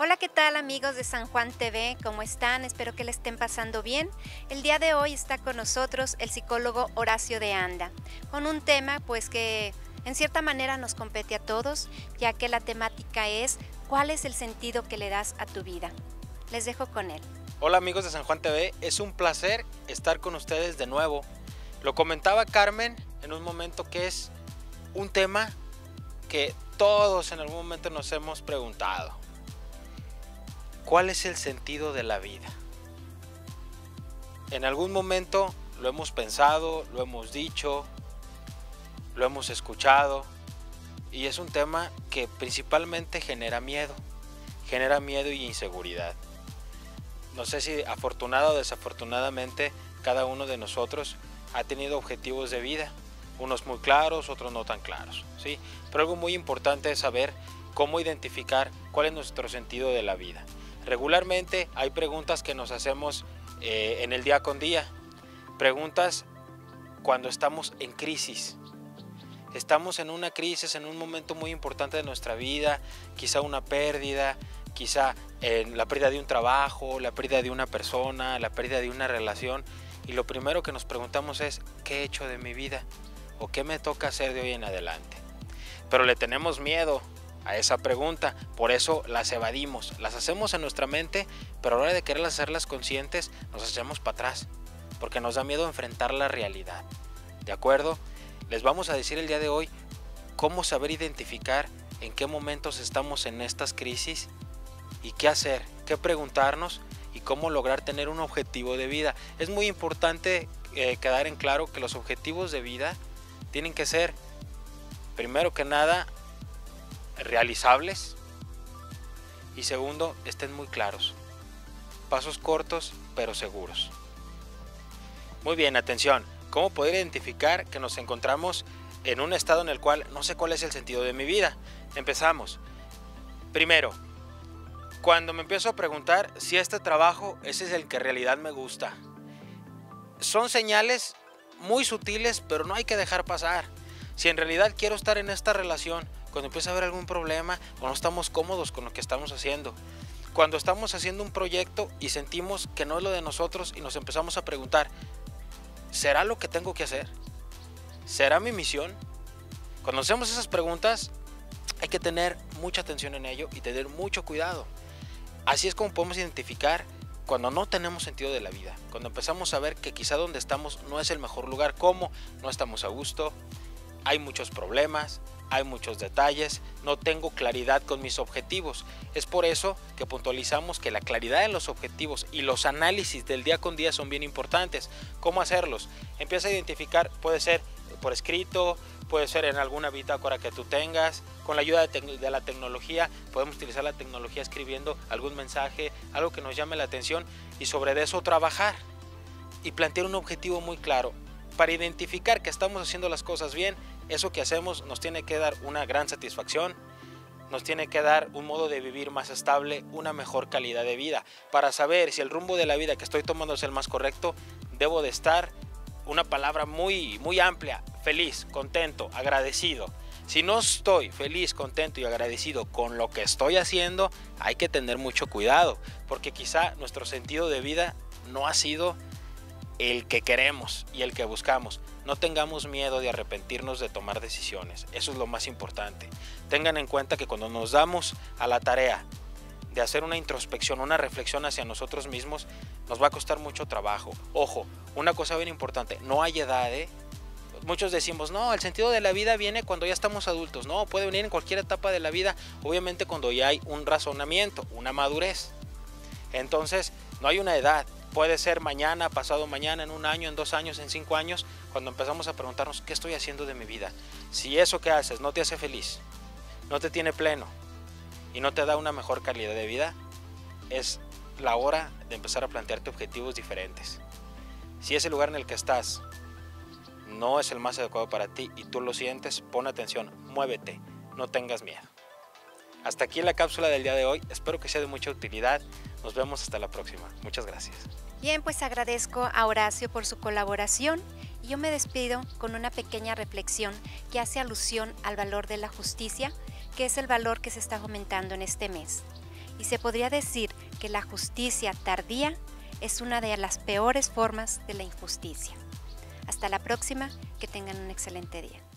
Hola, ¿qué tal amigos de San Juan TV? ¿Cómo están? Espero que le estén pasando bien. El día de hoy está con nosotros el psicólogo Horacio de Anda, con un tema pues que en cierta manera nos compete a todos, ya que la temática es ¿cuál es el sentido que le das a tu vida? Les dejo con él. Hola amigos de San Juan TV, es un placer estar con ustedes de nuevo. Lo comentaba Carmen en un momento que es un tema que todos en algún momento nos hemos preguntado. ¿Cuál es el sentido de la vida? En algún momento lo hemos pensado, lo hemos dicho, lo hemos escuchado y es un tema que principalmente genera miedo, genera miedo y inseguridad. No sé si afortunado o desafortunadamente cada uno de nosotros ha tenido objetivos de vida, unos muy claros, otros no tan claros, ¿sí? Pero algo muy importante es saber cómo identificar cuál es nuestro sentido de la vida. Regularmente hay preguntas que nos hacemos eh, en el día con día. Preguntas cuando estamos en crisis. Estamos en una crisis, en un momento muy importante de nuestra vida, quizá una pérdida, quizá en la pérdida de un trabajo, la pérdida de una persona, la pérdida de una relación. Y lo primero que nos preguntamos es, ¿qué he hecho de mi vida? ¿O qué me toca hacer de hoy en adelante? Pero le tenemos miedo a esa pregunta. Por eso las evadimos. Las hacemos en nuestra mente, pero a la hora de querer hacerlas conscientes, nos hacemos para atrás. Porque nos da miedo enfrentar la realidad. ¿De acuerdo? Les vamos a decir el día de hoy cómo saber identificar en qué momentos estamos en estas crisis y qué hacer, qué preguntarnos y cómo lograr tener un objetivo de vida. Es muy importante eh, quedar en claro que los objetivos de vida tienen que ser, primero que nada, realizables y segundo, estén muy claros. Pasos cortos pero seguros. Muy bien, atención. ¿Cómo poder identificar que nos encontramos en un estado en el cual no sé cuál es el sentido de mi vida? Empezamos. Primero, cuando me empiezo a preguntar si este trabajo ese es el que en realidad me gusta. Son señales muy sutiles, pero no hay que dejar pasar. Si en realidad quiero estar en esta relación, cuando empieza a haber algún problema o no estamos cómodos con lo que estamos haciendo. Cuando estamos haciendo un proyecto y sentimos que no es lo de nosotros y nos empezamos a preguntar, ¿será lo que tengo que hacer? ¿Será mi misión? Cuando hacemos esas preguntas, hay que tener mucha atención en ello y tener mucho cuidado. Así es como podemos identificar cuando no tenemos sentido de la vida, cuando empezamos a ver que quizá donde estamos no es el mejor lugar, como no estamos a gusto, hay muchos problemas, hay muchos detalles, no tengo claridad con mis objetivos. Es por eso que puntualizamos que la claridad en los objetivos y los análisis del día con día son bien importantes. ¿Cómo hacerlos? Empieza a identificar, puede ser por escrito, puede ser en alguna bitácora que tú tengas. Con la ayuda de, la tecnología podemos utilizar la tecnología escribiendo algún mensaje, algo que nos llame la atención y sobre eso trabajar y plantear un objetivo muy claro para identificar que estamos haciendo las cosas bien eso que hacemos nos tiene que dar una gran satisfacción, nos tiene que dar un modo de vivir más estable, una mejor calidad de vida. Para saber si el rumbo de la vida que estoy tomando es el más correcto, debo de estar, una palabra muy, muy amplia, feliz, contento, agradecido. Si no estoy feliz, contento y agradecido con lo que estoy haciendo, hay que tener mucho cuidado, porque quizá nuestro sentido de vida no ha sido el que queremos y el que buscamos. No tengamos miedo de arrepentirnos de tomar decisiones. Eso es lo más importante. Tengan en cuenta que cuando nos damos a la tarea de hacer una introspección, una reflexión hacia nosotros mismos, nos va a costar mucho trabajo. Ojo, una cosa bien importante, no hay edad, ¿eh? Muchos decimos, no, el sentido de la vida viene cuando ya estamos adultos. No, puede venir en cualquier etapa de la vida, obviamente cuando ya hay un razonamiento, una madurez. Entonces, no hay una edad. Puede ser mañana, pasado mañana, en un año, en dos años, en cinco años, cuando empezamos a preguntarnos qué estoy haciendo de mi vida. Si eso que haces no te hace feliz, no te tiene pleno y no te da una mejor calidad de vida, es la hora de empezar a plantearte objetivos diferentes. Si ese lugar en el que estás no es el más adecuado para ti y tú lo sientes, pon atención, muévete, no tengas miedo. Hasta aquí la cápsula del día de hoy, espero que sea de mucha utilidad. Nos vemos hasta la próxima. Muchas gracias. Bien, pues agradezco a Horacio por su colaboración y yo me despido con una pequeña reflexión que hace alusión al valor de la justicia, que es el valor que se está aumentando en este mes. y se podría decir que la justicia tardía es una de las peores formas de la injusticia. Hasta la próxima, que tengan un excelente día.